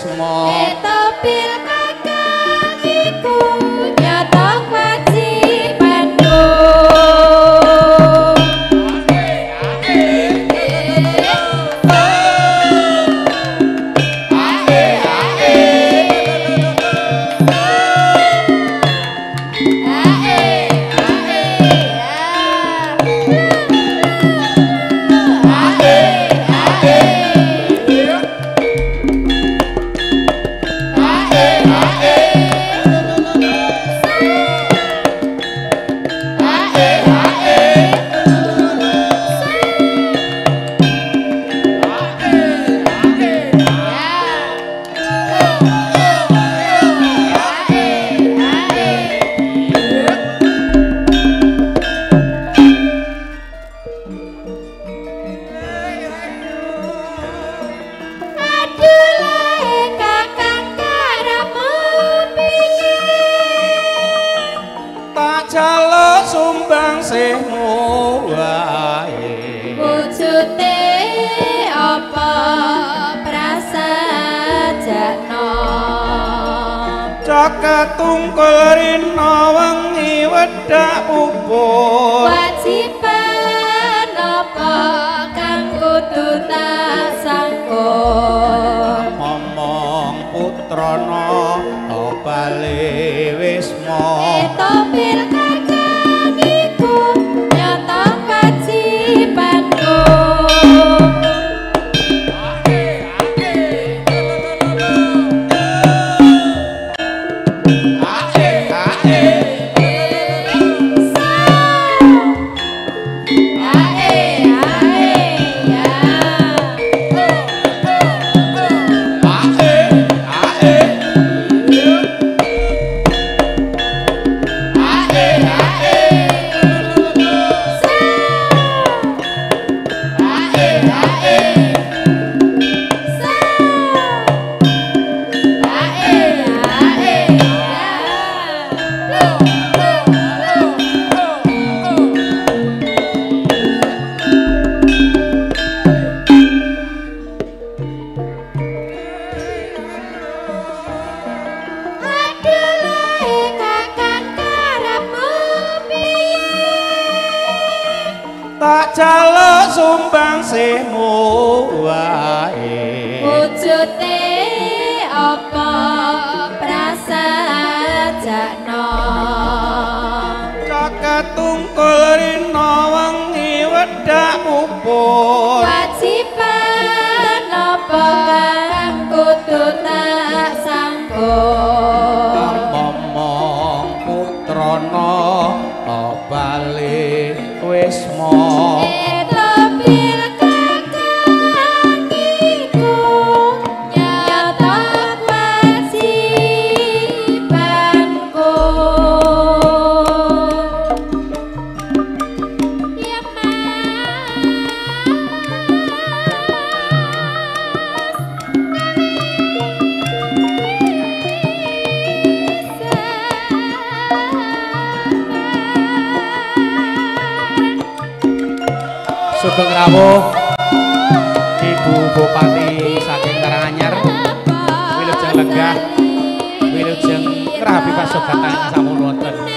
します。Ketungkul rinawangi wedak upun Wajib yeah. 手拍拍，萨摩罗特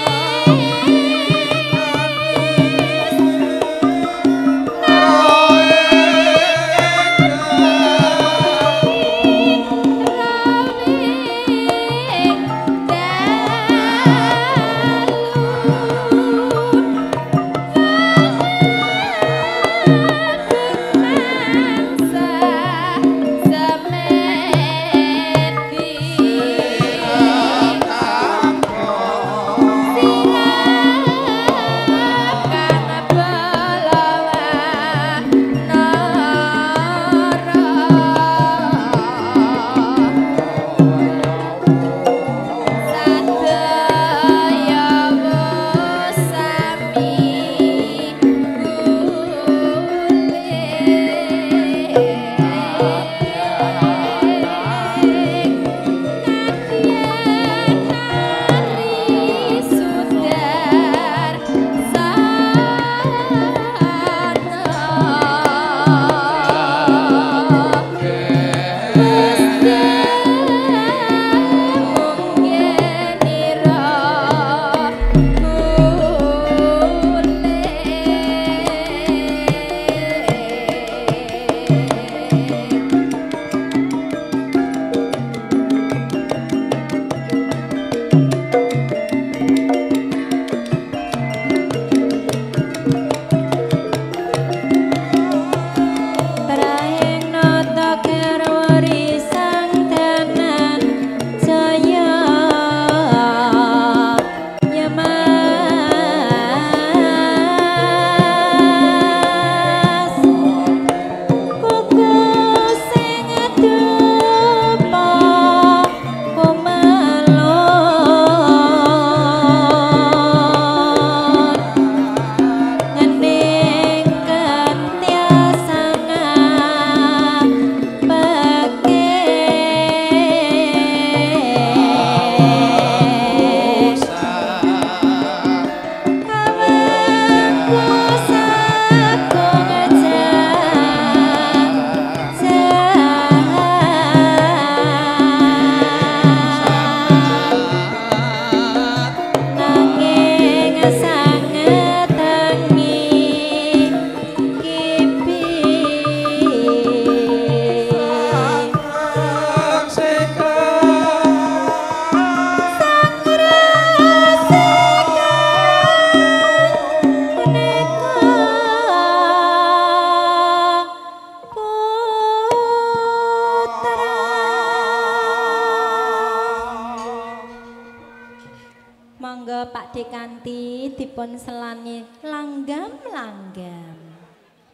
Selani langgam-langgam.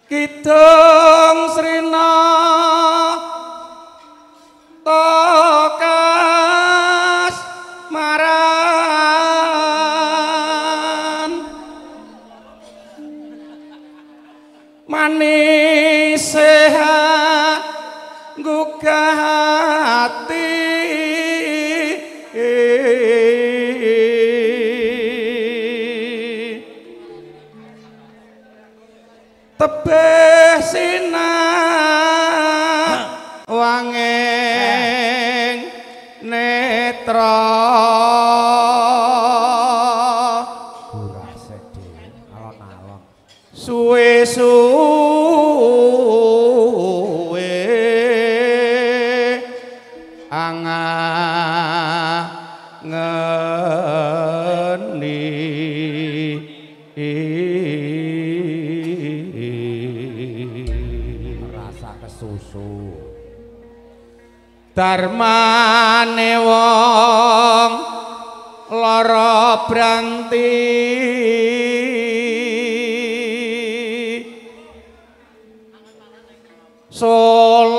Kidung Srina Tokas tebih sinar wanging netra Kesusu. Darmane wong lara branti Solaeka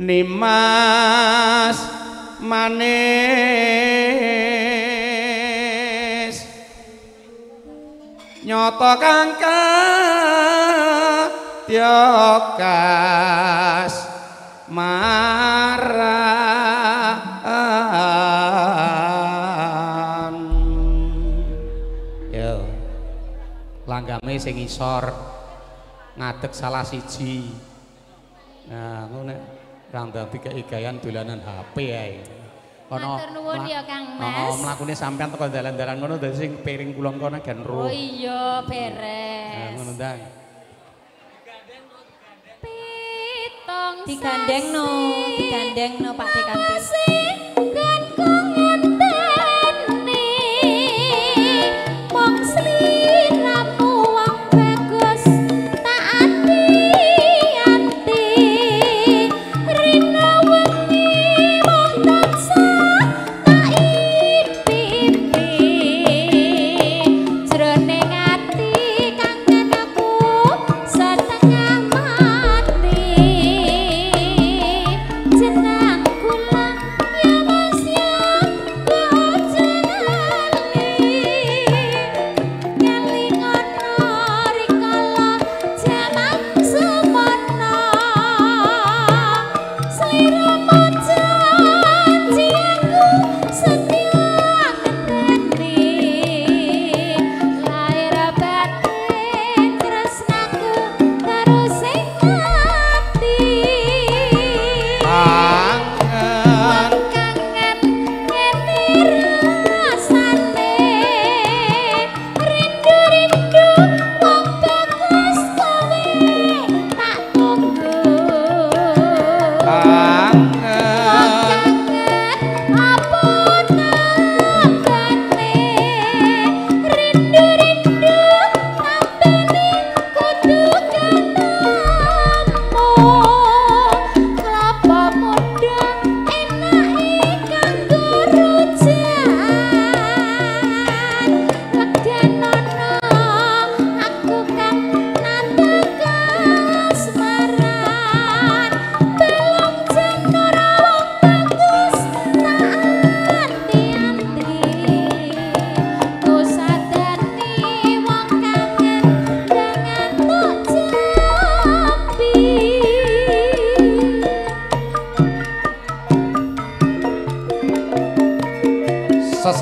Nimas manis. Nyoto kangka tiokas maran Yo langgame sing isor ngadeg salah siji. Nah, ngono nek rang dadi keigayan dolanan HP ae. Matur nuwun ya, Kang Mas. Heeh, mlakune sampean teko dalan-dalan ngono dadi sing piring kula kono gen Oh ro. iya Nah, beres. ngono ndang. Digandeng no, digandeng no Pak Dekanti.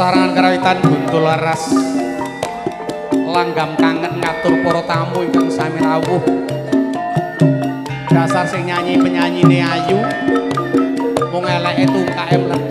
Sesarangan karawitan buntul laras. Langgam kangen ngatur para tamu ingkang sami rawuh. Dasar sing nyanyi penyanyine ayu. Mung eleke tungkae mlebu